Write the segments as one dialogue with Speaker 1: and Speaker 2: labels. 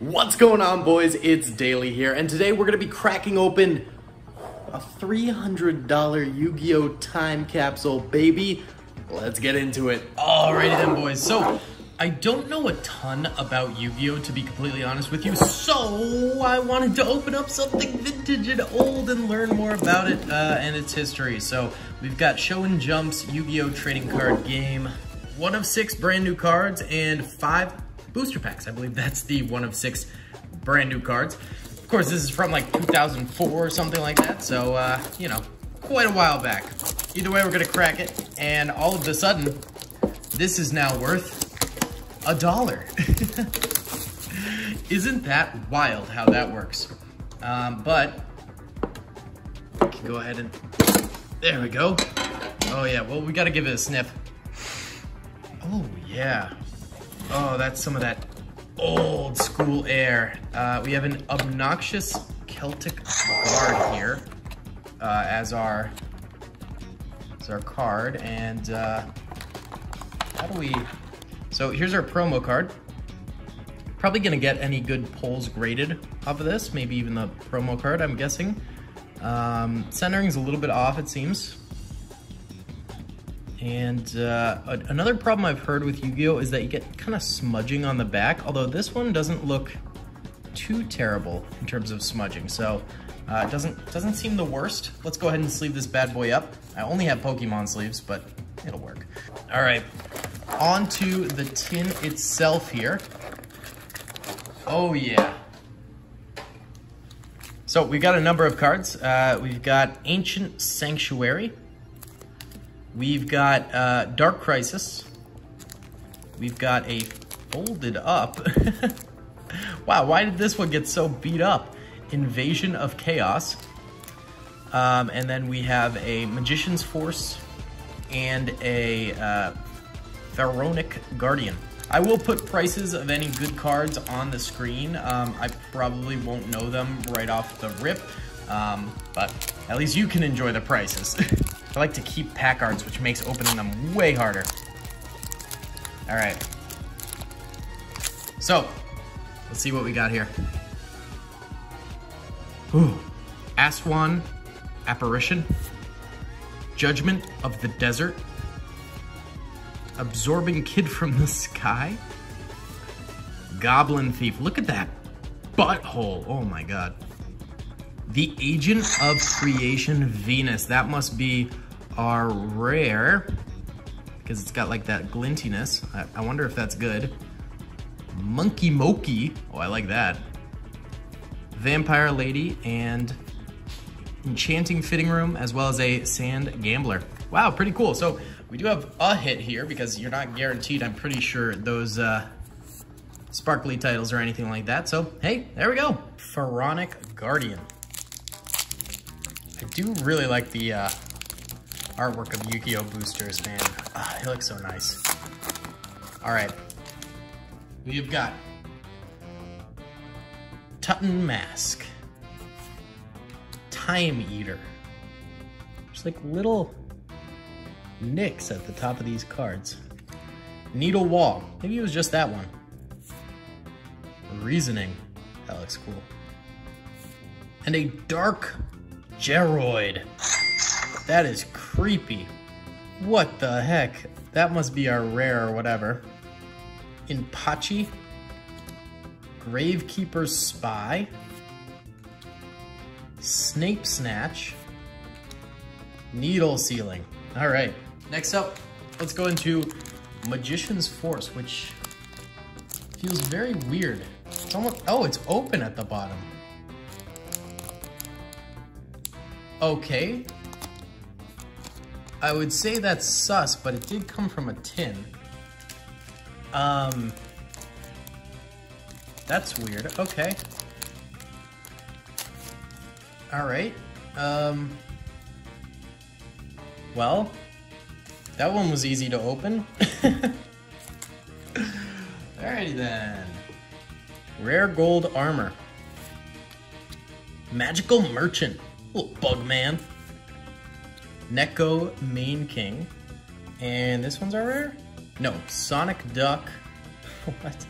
Speaker 1: What's going on boys? It's Daley here and today we're going to be cracking open a $300 Yu-Gi-Oh time capsule baby. Let's get into it.
Speaker 2: Alrighty then boys, so I don't know a ton about Yu-Gi-Oh to be completely honest with you, so I wanted to open up something vintage and old and learn more about it uh, and its history. So we've got Shonen Jump's Yu-Gi-Oh trading card game, one of six brand new cards and five booster packs. I believe that's the one of six brand new cards. Of course, this is from like 2004 or something like that, so, uh, you know, quite a while back. Either way, we're gonna crack it, and all of a sudden, this is now worth a dollar. Isn't that wild how that works? Um, but, we can go ahead and, there we go. Oh yeah, well, we gotta give it a sniff. Oh yeah, Oh, that's some of that old school air. Uh, we have an obnoxious Celtic guard here uh, as our as our card, and uh, how do we? So here's our promo card. Probably gonna get any good pulls graded off of this, maybe even the promo card. I'm guessing. Um, centering's a little bit off, it seems. And uh, another problem I've heard with Yu-Gi-Oh! is that you get kind of smudging on the back, although this one doesn't look too terrible in terms of smudging. So uh, it doesn't, doesn't seem the worst. Let's go ahead and sleeve this bad boy up. I only have Pokemon sleeves, but it'll work. All right, onto the tin itself here. Oh yeah. So we've got a number of cards. Uh, we've got Ancient Sanctuary, We've got uh, Dark Crisis. We've got a folded up. wow, why did this one get so beat up? Invasion of Chaos. Um, and then we have a Magician's Force and a uh, Pharaonic Guardian. I will put prices of any good cards on the screen. Um, I probably won't know them right off the rip, um, but at least you can enjoy the prices. I like to keep pack arts, which makes opening them way harder. All right. So, let's see what we got here. Ooh. Aswan Apparition. Judgment of the Desert. Absorbing Kid from the Sky. Goblin Thief. Look at that butthole. Oh my god. The Agent of Creation Venus. That must be our rare because it's got like that glintiness. I, I wonder if that's good. Monkey Moki. Oh, I like that. Vampire Lady and Enchanting Fitting Room as well as a Sand Gambler. Wow, pretty cool. So we do have a hit here because you're not guaranteed, I'm pretty sure, those uh, sparkly titles or anything like that. So, hey, there we go. Pharaonic Guardian. I do really like the uh, artwork of Yu-Gi-Oh! boosters, man. Ah, they look so nice. All right, we've got Tutan Mask, Time Eater. There's like little nicks at the top of these cards. Needle Wall, maybe it was just that one. Reasoning, that looks cool. And a Dark Jeroid. That is creepy. What the heck? That must be our rare or whatever. Inpachi. Gravekeeper's Spy. Snape Snatch. Needle Ceiling. All right, next up, let's go into Magician's Force, which feels very weird. It's almost, oh, it's open at the bottom. Okay. I would say that's sus, but it did come from a tin. Um, that's weird. Okay. All right. Um, well, that one was easy to open. Alrighty then. Rare gold armor. Magical merchant. Little bug man. Neko Mane King. And this one's our rare? No, Sonic Duck. what?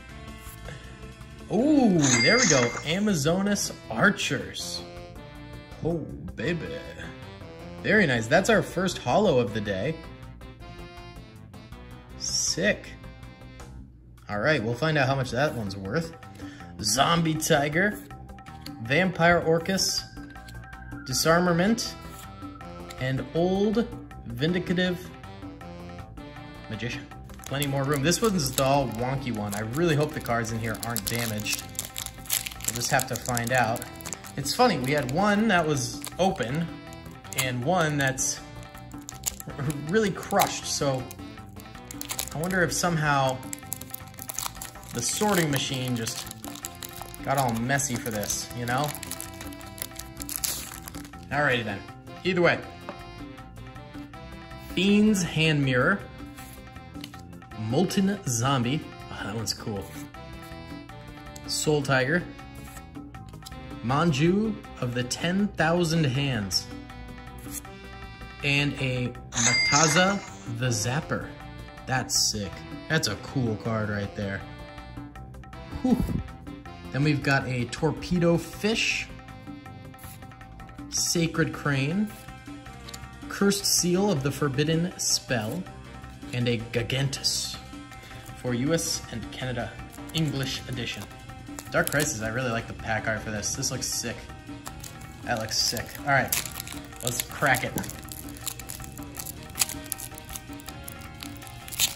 Speaker 2: Oh, there we go. Amazoness Archers. Oh, baby. Very nice. That's our first hollow of the day. Sick. All right, we'll find out how much that one's worth. Zombie Tiger, Vampire Orcus, Disarmament, and Old Vindictive Magician. Plenty more room. This one's the all wonky one. I really hope the cards in here aren't damaged. We'll just have to find out. It's funny, we had one that was open and one that's really crushed, so I wonder if somehow the sorting machine just got all messy for this, you know? Alrighty then. Either way. Fiend's Hand Mirror. Molten Zombie. Oh, that one's cool. Soul Tiger. Manju of the 10,000 Hands. And a Mataza the Zapper. That's sick. That's a cool card right there. Whew. Then we've got a Torpedo Fish. Sacred Crane. Cursed Seal of the Forbidden Spell. And a Gigantes for US and Canada English edition. Dark Crisis, I really like the pack art for this. This looks sick. That looks sick. All right, let's crack it.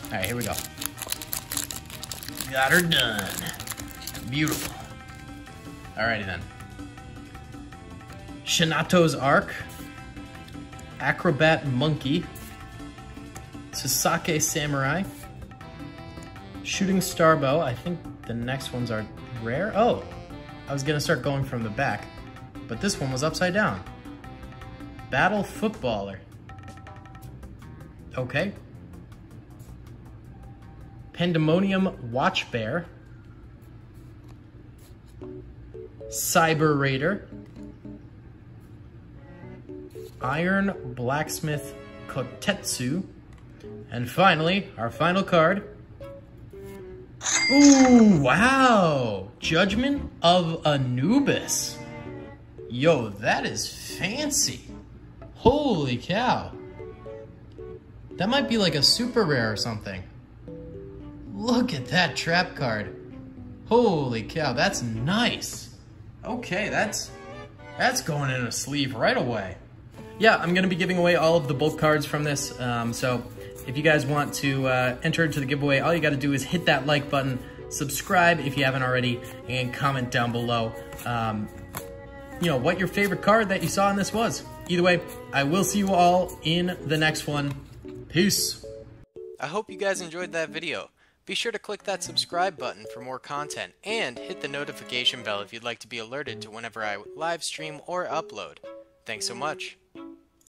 Speaker 2: All right, here we go. Got her done. Beautiful. Alrighty then. Shinato's Ark. Acrobat Monkey. Sasuke Samurai. Shooting Starbow. I think the next ones are rare. Oh, I was gonna start going from the back, but this one was upside down. Battle Footballer. Okay. Pandemonium Watch Bear. Cyber Raider. Iron Blacksmith Kotetsu. And finally, our final card. Ooh, wow! Judgment of Anubis. Yo, that is fancy. Holy cow. That might be like a super rare or something. Look at that trap card. Holy cow, that's nice. Okay, that's that's going in a sleeve right away. Yeah, I'm gonna be giving away all of the bulk cards from this. Um, so if you guys want to uh, enter into the giveaway, all you gotta do is hit that like button, subscribe if you haven't already, and comment down below, um, you know, what your favorite card that you saw in this was. Either way, I will see you all in the next one. Peace.
Speaker 3: I hope you guys enjoyed that video. Be sure to click that subscribe button for more content and hit the notification bell if you'd like to be alerted to whenever I live stream or upload. Thanks so much.